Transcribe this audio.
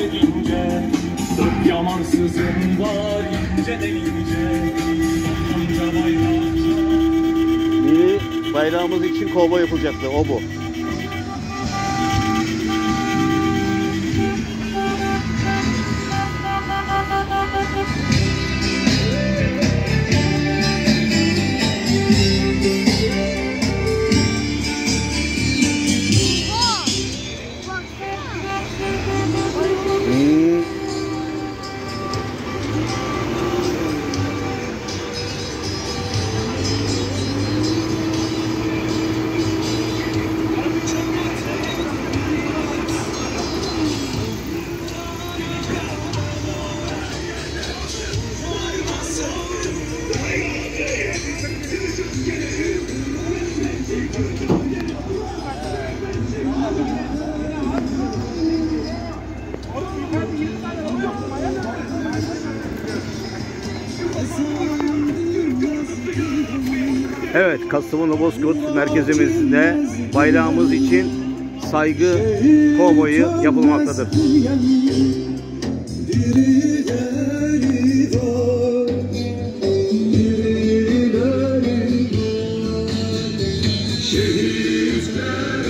gelince Dört yamansızın var ince delince Bayrağımız için kova yapılacaktı o bu. Evet Kastamonu Bozkurt merkezimizde bayrağımız için saygı konvoyu yapılmaktadır. Şehitler